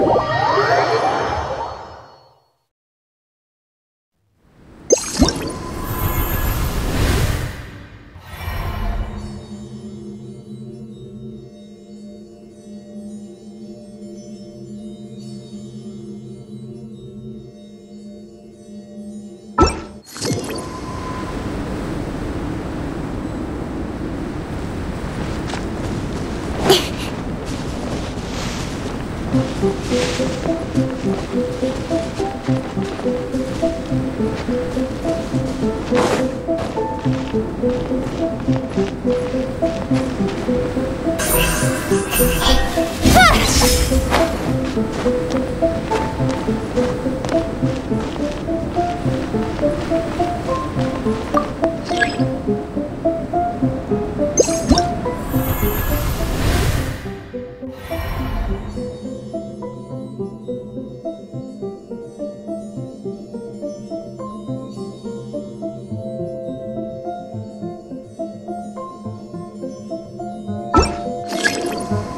Whoa! Ha!